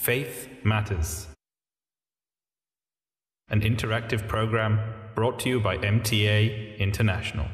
Faith Matters. An interactive program brought to you by MTA International.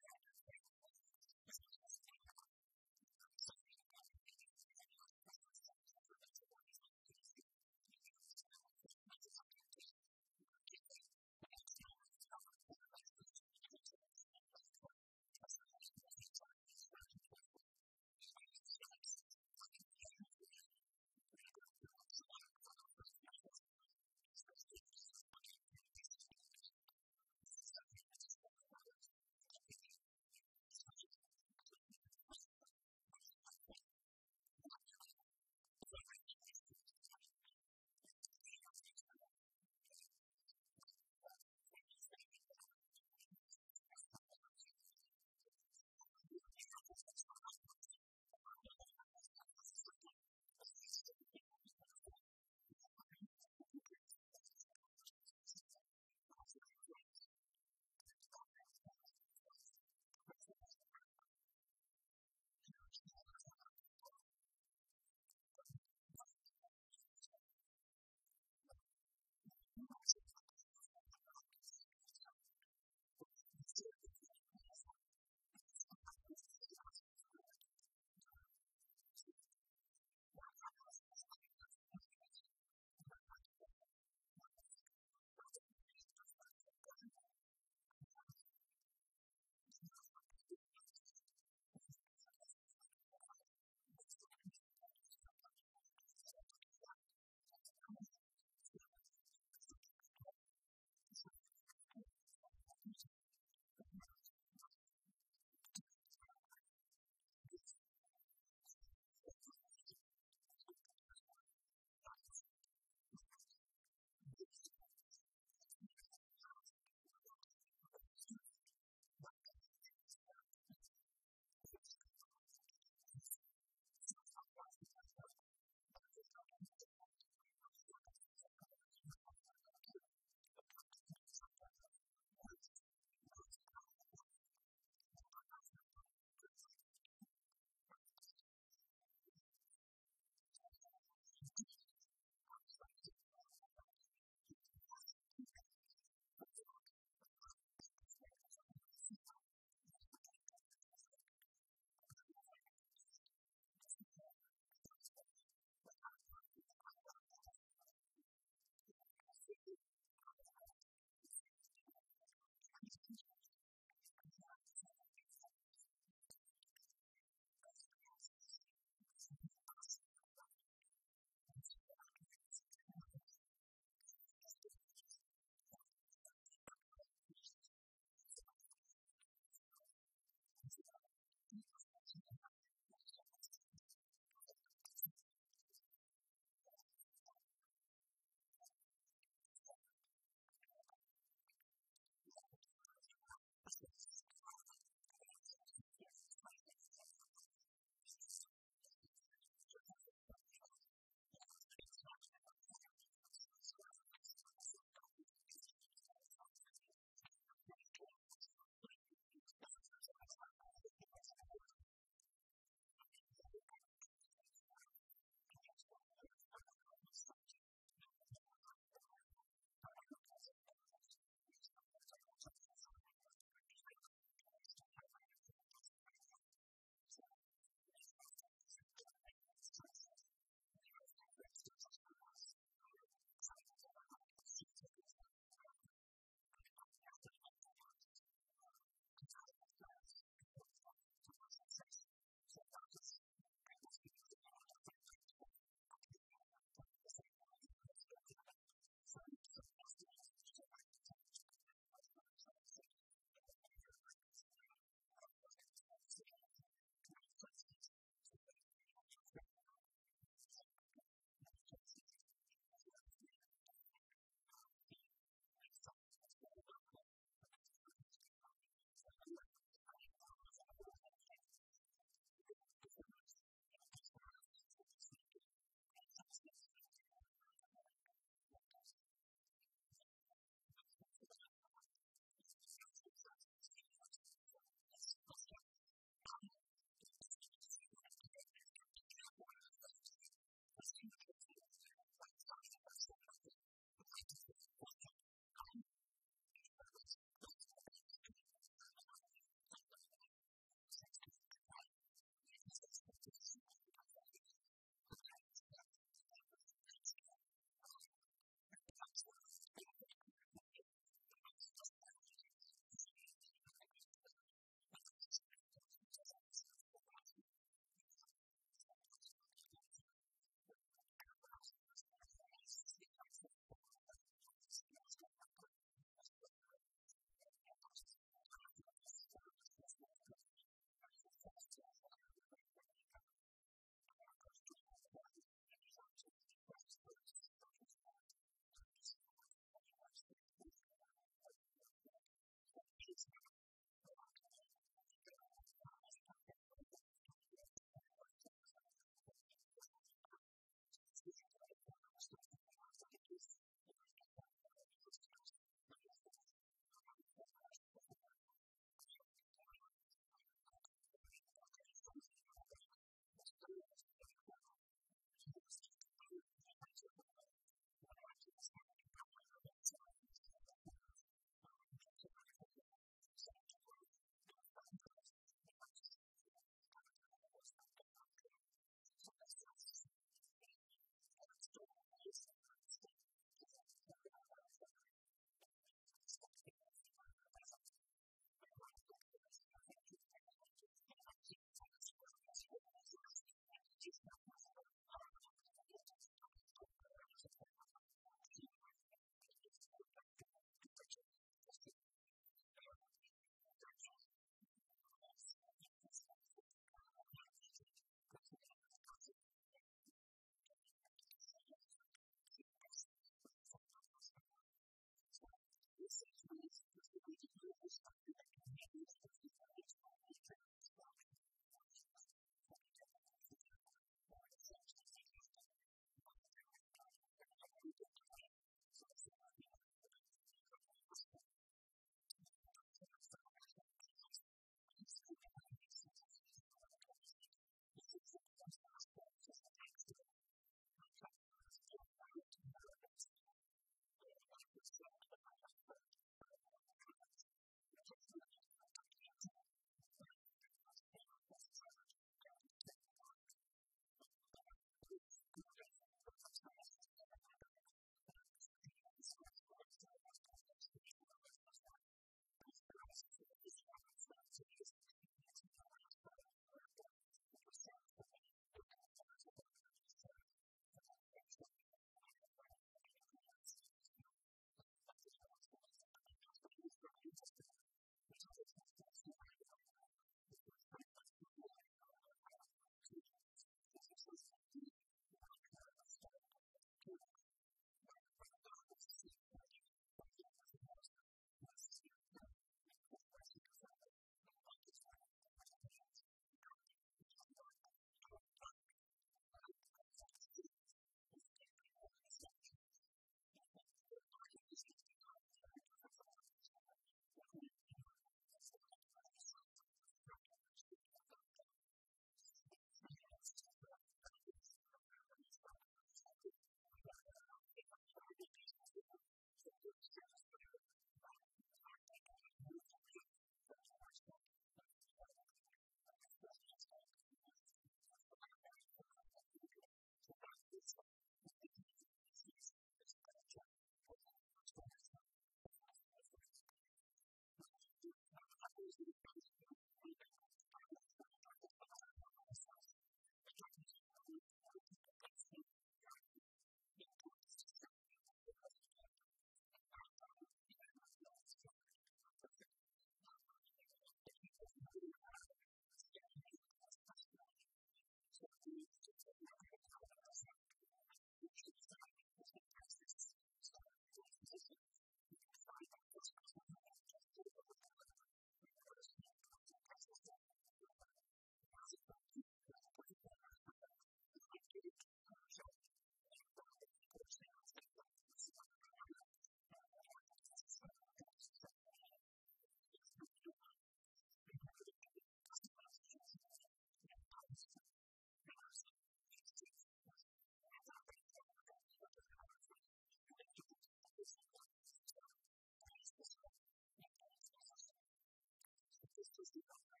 was developed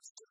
wisdom